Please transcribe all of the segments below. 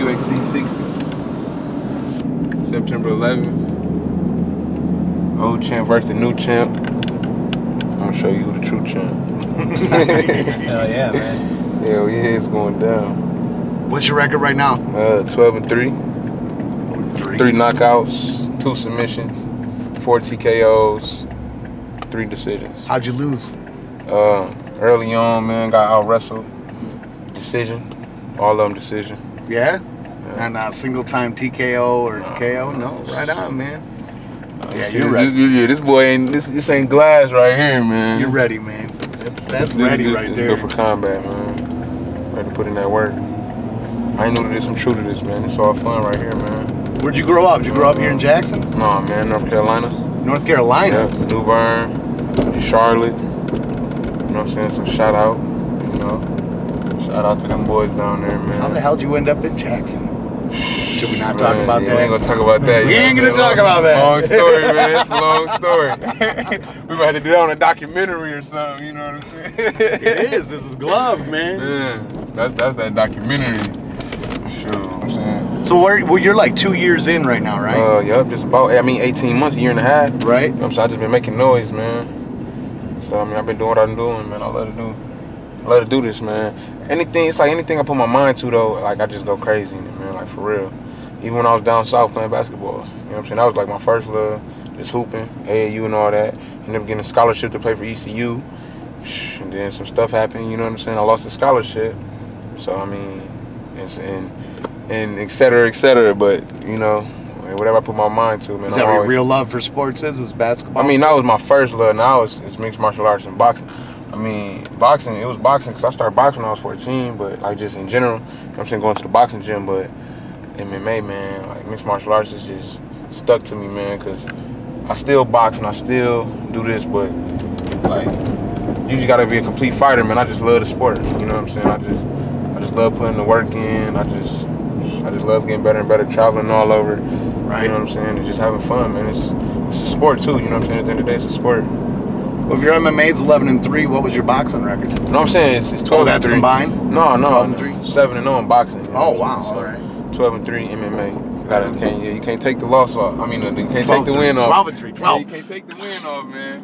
WXC 60. September 11th. Old champ versus the new champ. I'm gonna show you who the true champ. Hell yeah, man. Hell yeah, it's going down. What's your record right now? Uh, 12 and 3. Three knockouts, two submissions, four TKOs, three decisions. How'd you lose? Uh, early on, man, got out wrestled. Decision. All of them decision. Yeah? Not a single time TKO or No. KO? No, right on, man. Uh, Yeah, you're this- ready. this- yeah, this boy ain't, this, this ain't glass right here, man. You're ready, man. That's that's This- ready this- right this there. Good for combat, man. Ready to put in that work. I ain't know that there's some truth to this, man. It's all fun right here, man. Where'd you grow up? Did you grow up here in Jackson? Nah, man, North Carolina. North Carolina? Yeah, New Bern, Charlotte. You know what I'm saying? So shout out, you know. Shout out to them boys down there, man. How the hell did you end up in Jackson? Should we not talk Man, about yeah, that? We ain't gonna talk about that. We ain't gonna talk about that. Long story, man. It's a long story. we might have to do that on a documentary or something. You know what I'm saying? it is. This is glove, man. Yeah, that's that's that documentary. Sure, So where, well, you're like two years in right now, right? Uh, yep, just about. I mean, 18 months, a year and a half. right? I'm saying? I just been making noise, man. So I mean, I've been doing what I'm doing, man. I love to do, I love to do this, man. Anything, it's like anything I put my mind to, though. Like I just go crazy, man. For real. Even when I was down south playing basketball, you know what I'm saying? That was like my first love, just hooping, AAU and all that. Ended up getting a scholarship to play for ECU, and then some stuff happened. You know what I'm saying? I lost the scholarship. So I mean, it's and and et cetera, et cetera. But you know, whatever I put my mind to, man. Is that what always- real love for sports is? Is basketball? I mean, that was my first love. Now it's, it's mixed martial arts and boxing. I mean, boxing, it was boxing because I started boxing when I was 14, but like just in general, you know what I'm saying, going to the boxing gym. But MMA, man, like mixed martial arts is just stuck to me, man, because I still box and I still do this, but like, you just gotta be a complete fighter, man. I just love the sport. You know what I'm saying? I just, I just love putting the work in. I just, I just love getting better and better, traveling all over. right. You know what I'm saying? And just having fun, man. It's it's a sport too. You know what I'm saying? At the end of the day, it's a sport. Well, if your MMA's 11 and three, what was your boxing record? You know what I'm saying? It's, it's 12 Oh, that's and 3. combined. No, 12 no, and three? seven and 0 in boxing. you know Oh wow! All right. 12 and 3 MMA. You, gotta, can't, you can't take the loss off. I mean, uh, you can't take the win off. 12 and three, Yeah, 12. you can't take the win off, man.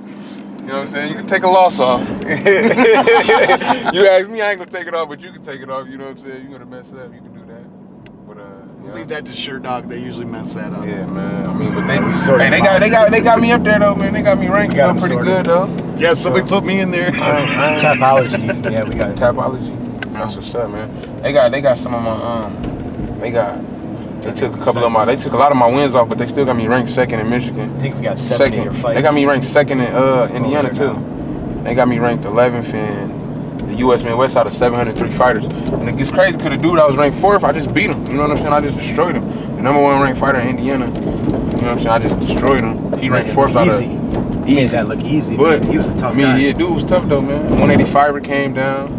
You know what I'm saying? You can take a loss off. you ask me, I ain't gonna take it off, but you can take it off. You know what I'm saying? You're gonna mess up, you can do that. But uh, yeah. Leave that to Sherdog. They usually mess that up. Yeah, man. I mean, but they, hey, they got, they got, they got me up there though, man. They got me ranked Got up pretty sorted. good though. Yeah, somebody put me in there. Topology. Yeah, we got it. Tapology. That's what's up, man. They got they got some of my um they got they took a couple of my they took a lot of my wins off, but they still got me ranked second in Michigan. I think we got seven of your Second. fights. They got me ranked second in uh Indiana there too. They got me ranked 11th in the U.S. Midwest out of 703 fighters. And it gets crazy because the dude I was ranked fourth, I just beat him. You know what I'm saying? I just destroyed him. The number one ranked fighter in Indiana. You know what I'm saying? I just destroyed him. He ranked fourth out of easy. He made that look easy, but but he was a tough I mean, guy. yeah, dude was tough though, man. 185er came down,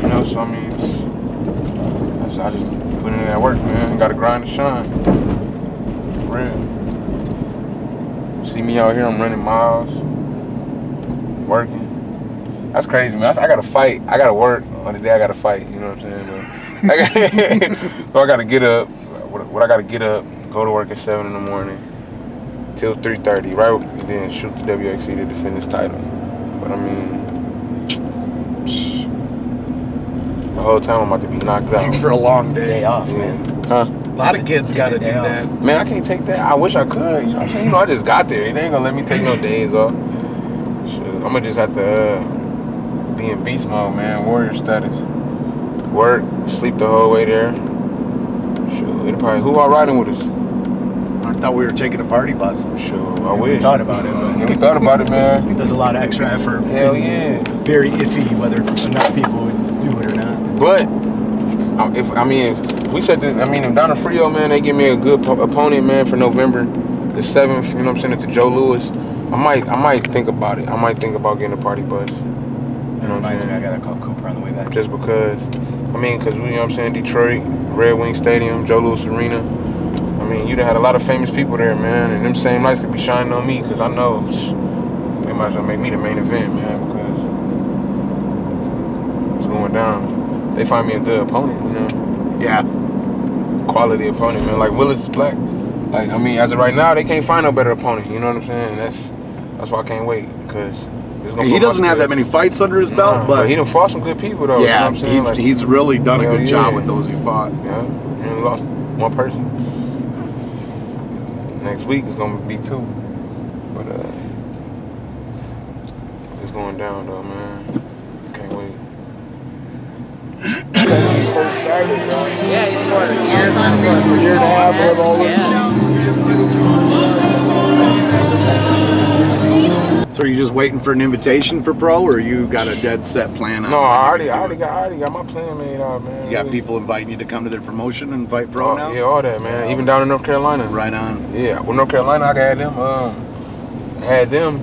you know. So I mean, I just put in that work, man. Got to grind to shine. For real. See me out here, I'm running miles, working. That's crazy, man. I, I got to fight. I got to work on the day I got to fight. You know what I'm saying? I got, so I got to get up. What, what I got to get up, go to work at seven in the morning till 3:30, right? And then shoot the WXC to defend this title. But I mean, the whole time I'm about to be knocked out. Thanks for a long day. Day off, Yeah. man. Huh? A lot of kids got to do off. that. Man, I can't take that. I wish I could. You know what I'm saying? You know, I just got there. They ain't gonna let me take no days off. Shit, I'm gonna just have to uh, be in beast mode, man. Warrior status. Work, sleep the whole way there. Sure, it'll probably who all riding with us? I thought we were taking a party bus. Sure, I We wish. thought about it, but Yeah, we thought about it, man. there's a lot of extra effort. Hell yeah. Very iffy whether enough people would do it or not. But if I mean if we said this, I mean if down in Frio, man, they give me a good opponent, man, for November the seventh. You know what I'm saying? It's Joe Louis. I might I might think about it. I might think about getting a party bus. You know what I'm reminds me, I gotta call Cooper on the way back. Just because, I mean, because we you know what I'm saying, Detroit, Red Wing Stadium, Joe Louis Arena. I mean, you'd have had a lot of famous people there, man, and them same lights could be shining on me because I know they might as well make me the main event, man, because it's going down. They find me a good opponent, you know. Yeah. quality opponent, man. Like Willis is black. Like I mean, as of right now, they can't find no better opponent. You know what I'm saying? And that's that's why I can't wait because he doesn't have that many fights under his belt, Nah, but he done fought some good people though. you know yeah, what I'm saying? he, Like, he's really done a good job yeah. with those he fought. yeah, he lost one person. Next week is gonna be two, but uh, it's going down though, man. Can't wait. Started, bro. Yeah, he's a year, A year and a half, this. Yeah. So are you just waiting for an invitation for pro, or you got a dead set plan? No, I already, I already got, I already got my plan made out, man. You got people inviting you to come to their promotion and fight pro Oh, now. Yeah, all that, man. Even down in North Carolina. Right on. Yeah, well, North Carolina, I had them. Um, had them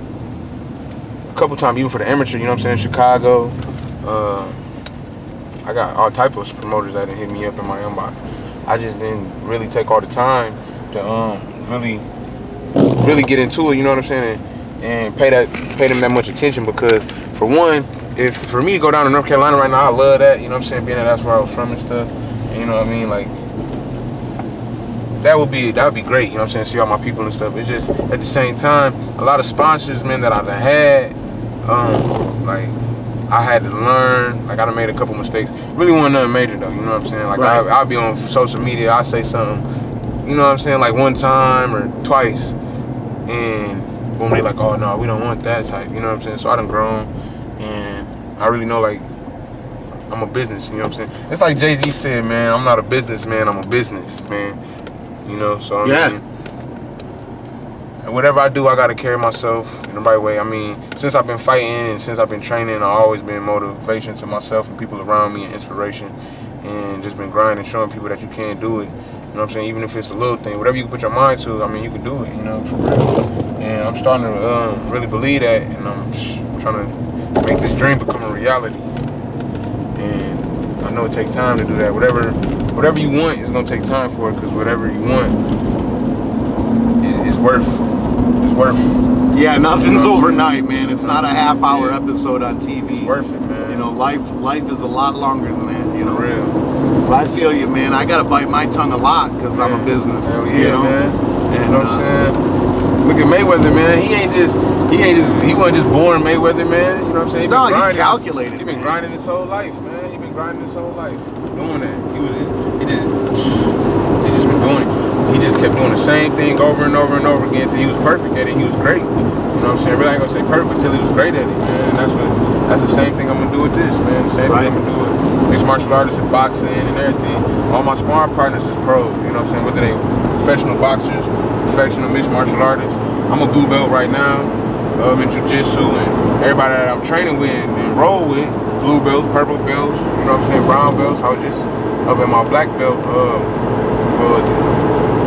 a couple times, even for the amateur. You know what I'm saying? Chicago. Uh, I got all type of promoters that hit me up in my inbox. I just didn't really take all the time to um really, really get into it. You know what I'm saying? And, and pay that, pay them that much attention because, for one, if for me to go down to North Carolina right now, I love that. You know what I'm saying? Being that that's where I was from and stuff. And you know what I mean? Like that would be that would be great. You know what I'm saying? See all my people and stuff. It's just at the same time, a lot of sponsors, man, that I've had, um, like I had to learn. Like I done made a couple mistakes. Really wasn't nothing major though. You know what I'm saying? Like Right. I, I'll be on social media. I say something. You know what I'm saying? Like one time or twice, and boom, they like, oh no, we don't want that type. You know what I'm saying? So I done grown, and I really know like. I'm a business, you know what I'm saying? It's like Jay Z said, man, I'm not a businessman, I'm a business, man. You know, so I Yeah. mean, and whatever I do, I gotta carry myself in the right way. I mean, since I've been fighting and since I've been training, I've always been motivation to myself and people around me and inspiration, and just been grinding, showing people that you can do it. You know what I'm saying? Even if it's a little thing, whatever you can put your mind to, I mean, you can do it. You know, for real. And I'm starting to um, really believe that, and I'm trying to make this dream become a reality. And I know it takes time to do that. Whatever, whatever you want is gonna take time for it, because whatever you want worth, is worth, Yeah, nothing's You know? overnight, man. It's not a half hour episode on TV. worth it, man. You know, life life is a lot longer than that. You know, for real. I feel you, man. I gotta bite my tongue a lot because I'm a business. Hell yeah, you know, man. and You know what uh, I'm saying? Look at Mayweather, man. He ain't just he ain't just he wasn't just born Mayweather, man. You know what I'm saying? He No, he's his- calculated, He been man. grinding his whole life, man. He been grinding his whole life doing that. He was he just he just been doing it. He just kept doing the same thing over and over and over again until he was perfect at it. He was great. You know what I'm saying? Everybody gonna say perfect until he was great at it, man. And that's what that's the same thing I'm gonna do with this, man. The same Right. thing I'm gonna do with mixed martial artists and boxing and everything. All my sparring partners is pros. You know what I'm saying? Whether they professional boxers, professional mixed martial artists. I'm a blue belt right now um, in jiu-jitsu and everybody that I'm training with and roll with, blue belts, purple belts, you know what I'm saying, brown belts. I was just up in my black belt, what was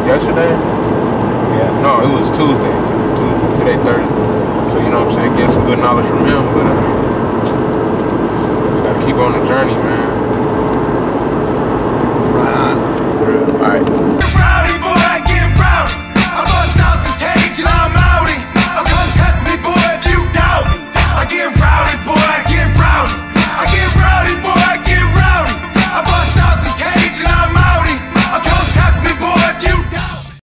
yesterday. Yeah. No, it was Tuesday. Tuesday today, Thursday. So you know what I'm saying. Get some good knowledge from him, but I gotta keep on the journey, man. Right on. All right.